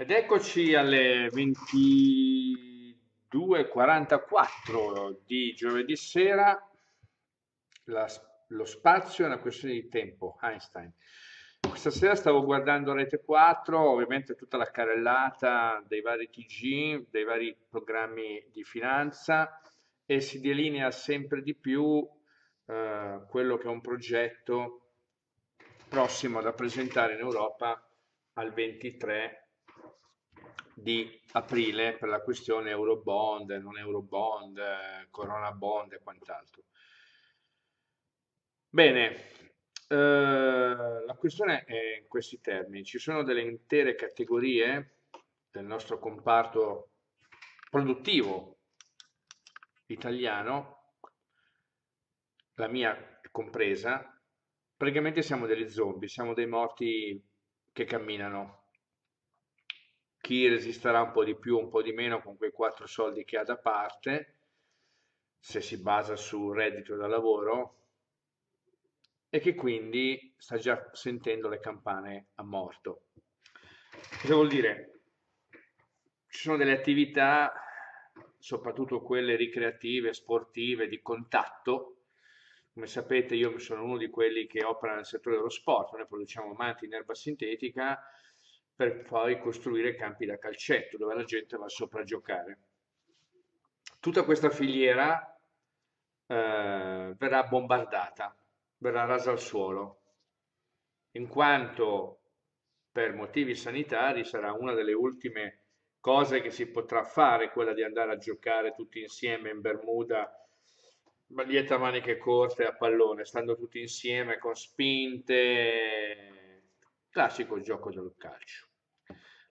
Ed eccoci alle 22.44 di giovedì sera. La- lo spazio è una questione di tempo, Einstein. Questa sera stavo guardando Rete 4, ovviamente tutta la carrellata dei vari TG, dei vari programmi di finanza e si delinea sempre di più eh, quello che è un progetto prossimo da presentare in Europa al 23 di aprile per la questione Eurobond, non Eurobond, eh, Corona Bond e quant'altro. Bene, eh, la questione è in questi termini. Ci sono delle intere categorie del nostro comparto produttivo italiano, la mia compresa, praticamente siamo degli zombie, siamo dei morti che camminano chi resisterà un po' di più, un po' di meno con quei quattro soldi che ha da parte, se si basa sul reddito da lavoro, e che quindi sta già sentendo le campane a morto. Cosa vuol dire? Ci sono delle attività, soprattutto quelle ricreative, sportive, di contatto. Come sapete io sono uno di quelli che opera nel settore dello sport, noi produciamo manti in erba sintetica, per poi costruire campi da calcetto dove la gente va sopra a giocare. Tutta questa filiera eh, verrà bombardata, verrà rasa al suolo, in quanto per motivi sanitari sarà una delle ultime cose che si potrà fare, quella di andare a giocare tutti insieme in Bermuda, maglietta maniche corte a pallone, stando tutti insieme con spinte, classico gioco del calcio.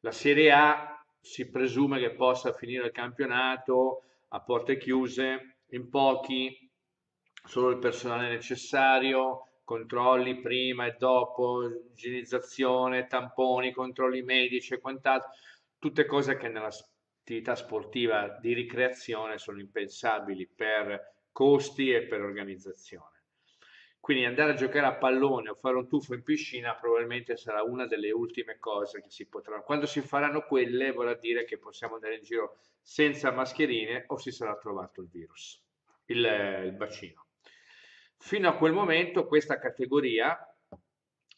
La Serie A si presume che possa finire il campionato a porte chiuse, in pochi, solo il personale necessario, controlli prima e dopo, igienizzazione, tamponi, controlli medici e quant'altro, tutte cose che nell'attività sportiva di ricreazione sono impensabili per costi e per organizzazione. Quindi andare a giocare a pallone o fare un tuffo in piscina probabilmente sarà una delle ultime cose che si potranno. Quando si faranno quelle vorrà dire che possiamo andare in giro senza mascherine o si sarà trovato il virus, il, il bacino. Fino a quel momento questa categoria,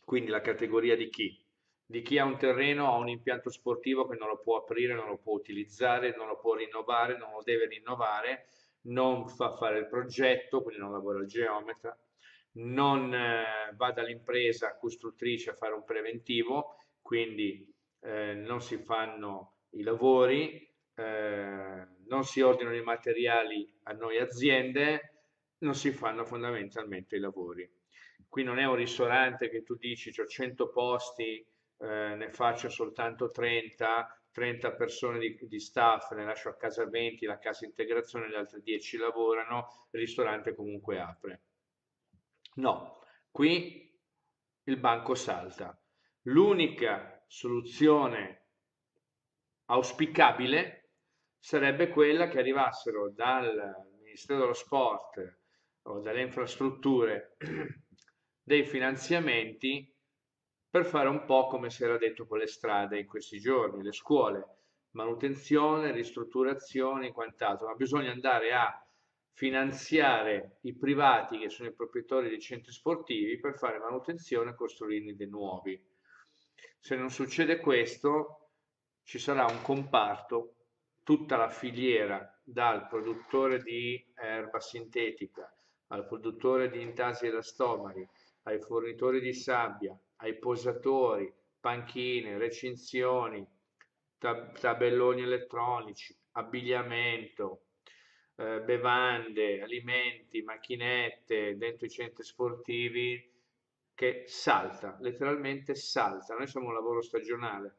quindi la categoria di chi? Di chi ha un terreno, ha un impianto sportivo che non lo può aprire, non lo può utilizzare, non lo può rinnovare, non lo deve rinnovare, non fa fare il progetto, quindi non lavora il geometra, non eh, va dall'impresa costruttrice a fare un preventivo, quindi eh, non si fanno i lavori, eh, non si ordinano i materiali a noi aziende, non si fanno fondamentalmente i lavori. Qui non è un ristorante che tu dici ho 100 posti, eh, ne faccio soltanto 30, 30 persone di, di, staff, ne lascio a casa 20, la casa integrazione, le altre 10 lavorano, il ristorante comunque apre. No, qui il banco salta. L'unica soluzione auspicabile sarebbe quella che arrivassero dal Ministero dello Sport o dalle infrastrutture dei finanziamenti per fare un po' come si era detto con le strade in questi giorni, le scuole, manutenzione, ristrutturazione e quant'altro, ma bisogna andare a finanziare i privati che sono i proprietari dei centri sportivi per fare manutenzione e costruirne dei nuovi. Se non succede questo, ci sarà un comparto, tutta la filiera, dal produttore di erba sintetica al produttore di intasi elastomeri, ai fornitori di sabbia, ai posatori, panchine, recinzioni, tab tabelloni elettronici, abbigliamento, eh, bevande, alimenti, macchinette dentro i centri sportivi che salta, letteralmente salta. Noi siamo un lavoro stagionale.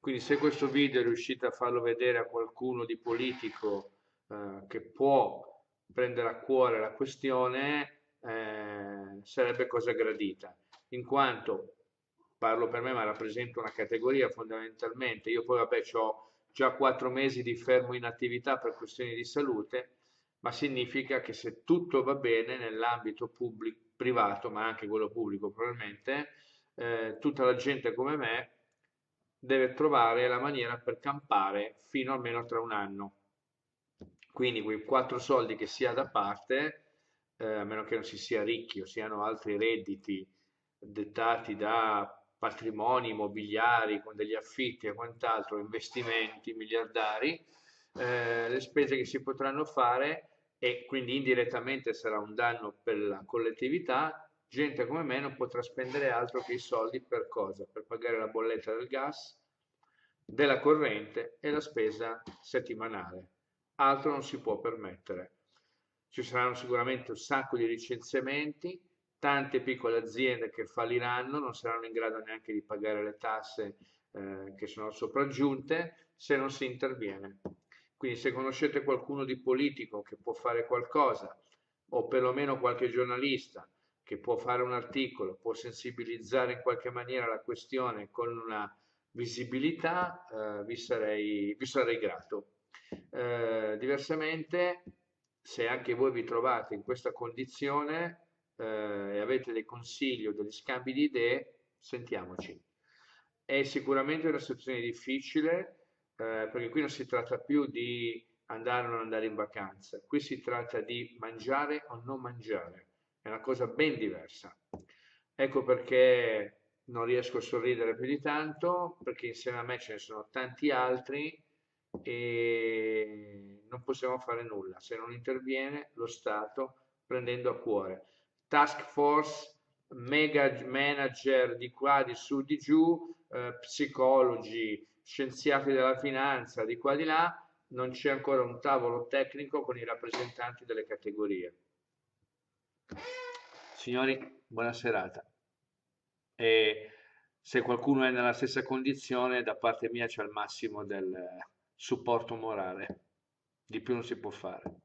Quindi se questo video riuscite a farlo vedere a qualcuno di politico eh, che può prendere a cuore la questione, eh, sarebbe cosa gradita, in quanto parlo per me ma rappresento una categoria fondamentalmente, io poi vabbè ho già quattro mesi di fermo in attività per questioni di salute, ma significa che se tutto va bene nell'ambito pubblico, privato, ma anche quello pubblico probabilmente, eh, tutta la gente come me deve trovare la maniera per campare fino almeno tra un anno. Quindi quei quattro soldi che si ha da parte, eh, a meno che non si sia ricchi o siano altri redditi dettati da patrimoni immobiliari con degli affitti e quant'altro, investimenti miliardari, eh, le spese che si potranno fare e quindi indirettamente sarà un danno per la collettività, gente come me non potrà spendere altro che i soldi per cosa? Per pagare la bolletta del gas, della corrente e la spesa settimanale. Altro non si può permettere. Ci saranno sicuramente un sacco di licenziamenti, tante piccole aziende che falliranno, non saranno in grado neanche di pagare le tasse eh, che sono sopraggiunte se non si interviene. Quindi se conoscete qualcuno di politico che può fare qualcosa, o perlomeno qualche giornalista che può fare un articolo, può sensibilizzare in qualche maniera la questione con una visibilità, eh, vi, sarei, vi sarei grato. Eh, diversamente, se anche voi vi trovate in questa condizione, eh, e avete dei consigli o degli scambi di idee, sentiamoci. È sicuramente una situazione difficile eh, perché qui non si tratta più di andare o non andare in vacanza, qui si tratta di mangiare o non mangiare, è una cosa ben diversa. Ecco perché non riesco a sorridere più di tanto, perché insieme a me ce ne sono tanti altri e non possiamo fare nulla se non interviene lo Stato prendendo a cuore task force, mega manager di qua, di su, di giù, eh, psicologi, scienziati della finanza, di qua, di là, non c'è ancora un tavolo tecnico con i rappresentanti delle categorie. Signori, buona serata. E se qualcuno è nella stessa condizione, da parte mia c'è il massimo del supporto morale. Di più non si può fare.